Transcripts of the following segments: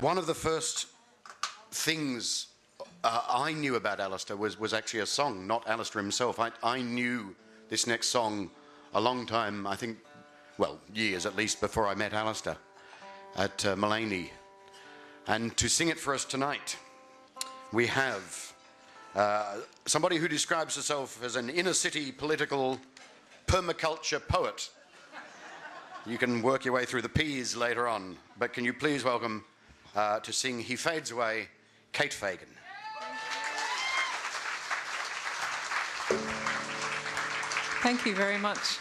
One of the first things uh, I knew about Alistair was, was actually a song, not Alistair himself. I, I knew this next song a long time, I think, well, years at least, before I met Alistair at uh, Maleny. And to sing it for us tonight, we have uh, somebody who describes herself as an inner city political permaculture poet. You can work your way through the P's later on, but can you please welcome uh, to sing He Fades Away, Kate Fagan. Thank you very much.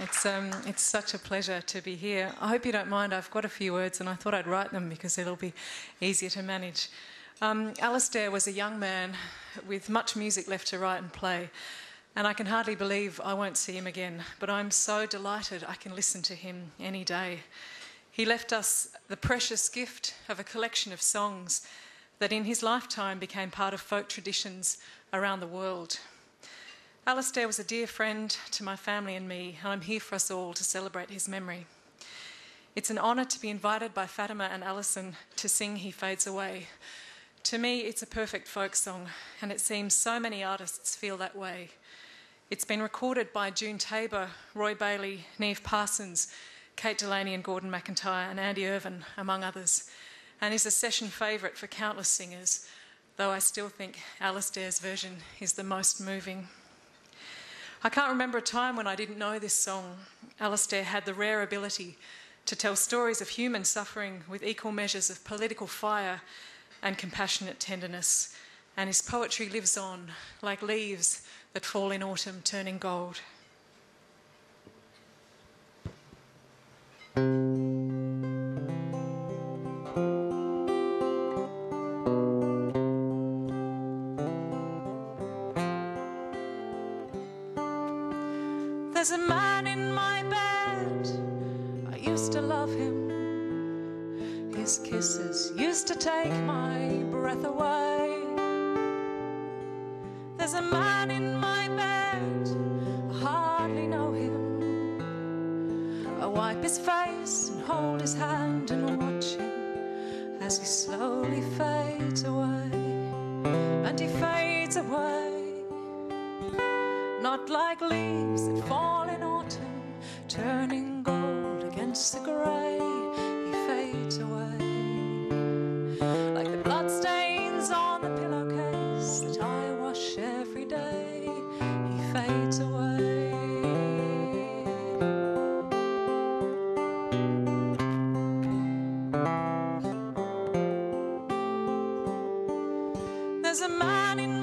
It's, um, it's such a pleasure to be here. I hope you don't mind. I've got a few words and I thought I'd write them because it'll be easier to manage. Um, Alistair was a young man with much music left to write and play, and I can hardly believe I won't see him again, but I'm so delighted I can listen to him any day. He left us the precious gift of a collection of songs that in his lifetime became part of folk traditions around the world. Alistair was a dear friend to my family and me, and I'm here for us all to celebrate his memory. It's an honour to be invited by Fatima and Alison to sing He Fades Away. To me, it's a perfect folk song, and it seems so many artists feel that way. It's been recorded by June Tabor, Roy Bailey, Niamh Parsons, Kate Delaney and Gordon McIntyre, and Andy Irvine, among others, and is a session favourite for countless singers, though I still think Alistair's version is the most moving. I can't remember a time when I didn't know this song. Alistair had the rare ability to tell stories of human suffering with equal measures of political fire and compassionate tenderness, and his poetry lives on like leaves that fall in autumn turning gold. There's a man in my bed, I used to love him. His kisses used to take my breath away. There's a man in my bed, I hardly know him. I wipe his face and hold his hand and watch him as he slowly fades away. And he fades not like leaves that fall in autumn, turning gold against the grey. He fades away like the bloodstains on the pillowcase that I wash every day. He fades away. There's a man in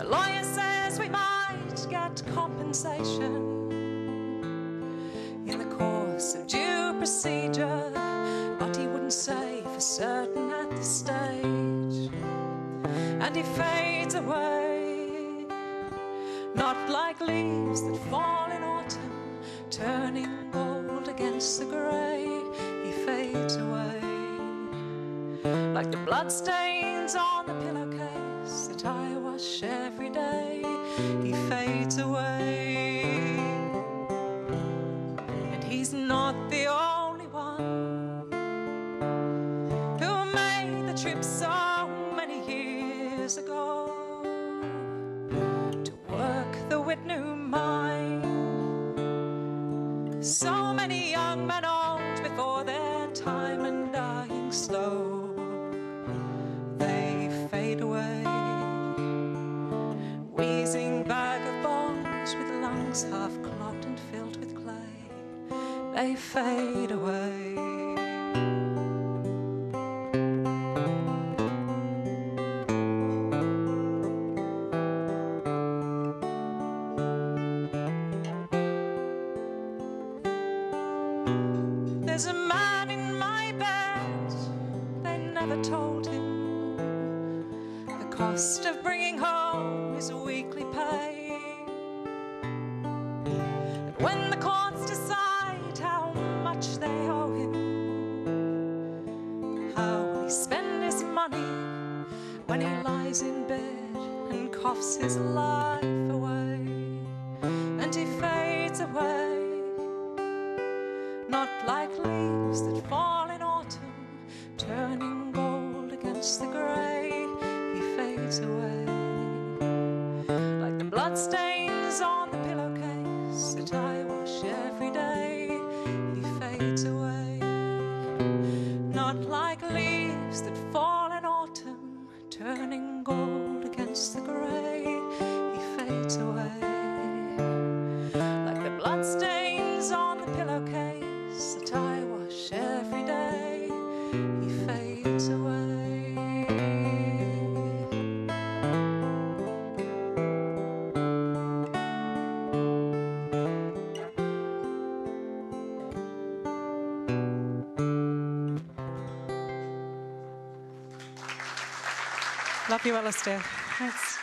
The lawyer says we might get compensation in the course of due procedure, but he wouldn't say for certain at this stage. And he fades away, not like leaves that fall in autumn, turning gold against the grey. He fades away, like the bloodstains on the pillowcase that I every day. He fades away, with lungs half clogged and filled with clay, they fade away. There's a man in my bed, they never told him the cost of when the courts decide how much they owe him, how will he spend his money when he lies in bed and coughs his life away and he fades away. Not like leaves that fall that Love you, Alistair. Thanks.